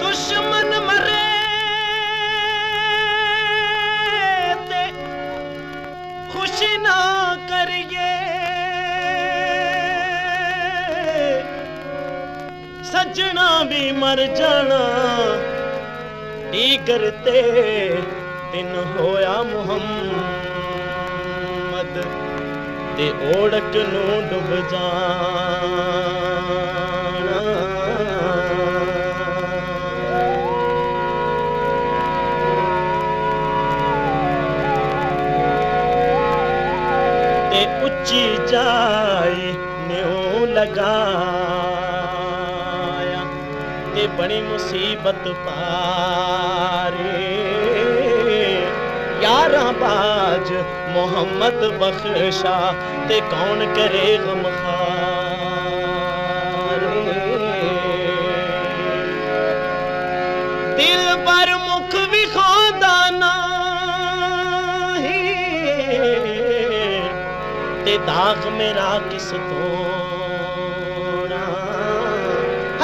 都是。ਵੀ ਮਰ ਜਾਣਾ। ਨੀ ਕਰਤੇ ਤਿੰਨ ਹੋਇਆ ਮੁਹੰਮਦ ਤੇ ਓੜਕ ਨੂੰ ਡੁੱਬ ਜਾਣਾ। ਤੇ ਉੱਚੀ ਜਾਈ ਨਿਉ ਲਗਾ ਤੇ ਬਣੀ ਮੁਸੀਬਤ ਪਾਰੇ। ਯਾਰਾਂ ਬਾਜ ਮੁਹੰਮਦ ਬਖਸ਼ਾ ਤੇ ਕੌਣ ਕਰੇ ਗਮ ਖਾਰੇ? ਦਿਲ ਪਰ ਮੁਖ ਵਿਖਾਉਂਦਾ ਨਹੀਂ, ਤੇ ਦਾਗ ਮੇਰਾ ਕਿਸ ਤੋਣਾ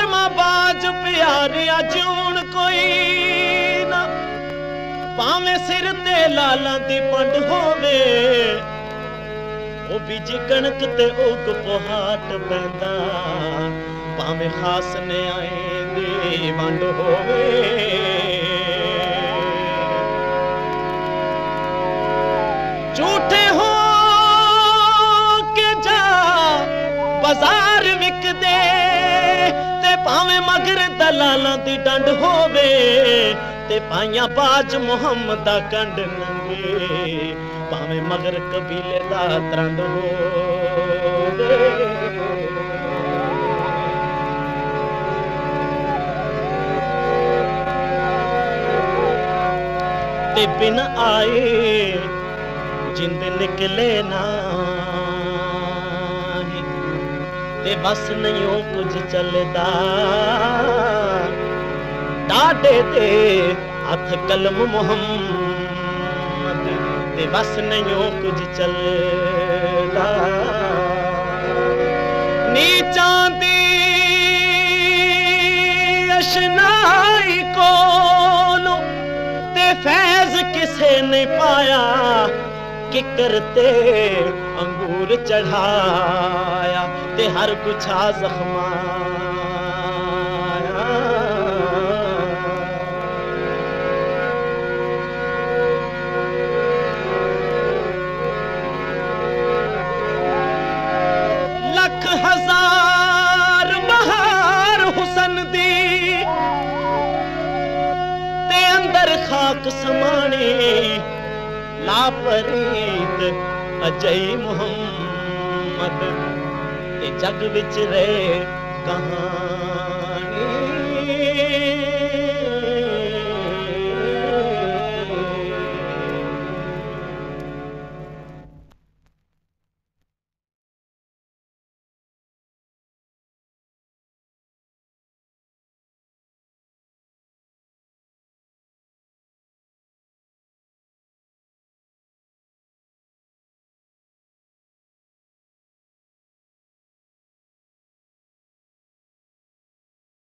ਕਰਮਾ ਬਾਜ ਪਿਆਰਿਆ, ਜਿਉਣ ਕੋਈ ਨਾ। ਭਾਵੇਂ ਸਿਰ ਤੇ ਲਾਲਾਂ ਦੀ ਪੰਡ ਹੋਵੇ, ਉਹ ਬੀਜੀ ਕਣਕ ਤੇ ਉਗ ਪਹਾਟ ਪੈਂਦਾ। ਭਾਵੇਂ ਖਾਸ ਨੇ ਆਏ ਦੀ ਵੰਡ ਹੋਵੇ ਦਲਾਲਾਂ ਦੀ ਡੰਡ ਹੋਵੇ ਤੇ ਪਾਈਆਂ ਬਾਜ ਮੁਹੰਮਦ ਦਾ ਕੰਡ ਨੰਗੇ ਭਾਵੇਂ ਮਗਰ ਕਬੀਲੇ ਦਾ ਤਰੰਡ ਹੋਵੇ ਤੇ ਬਿਨ ਆਏ ਜਿੰਦ ਨਿਕਲੇ ਨਹੀਂ ਤੇ ਬਸ ਨਹੀਂ ਉਹ ਕੁਝ ਚੱਲਦਾ ਡਾਡੇ ਤੇ ਹੱਥ ਕਲਮ ਮੁਹੰਮਦ ਤੇ ਬਸ ਨਹੀਂ ਉਹ ਕੁਝ ਚੱਲਦਾ ਨੀਚਾਂ ਦੀ ਅਸ਼ਨਾਈ ਕੋਲੋਂ ਤੇ ਫੈਜ਼ ਕਿਸੇ ਨੇ ਪਾਇਆ की करते अंगूर चढ़ाया ते हर कुछ आ लख हज़ार हुसन दी अंदर खाक समाने लापरीत अजय मोहम्मद जग विच रहे कहाँ?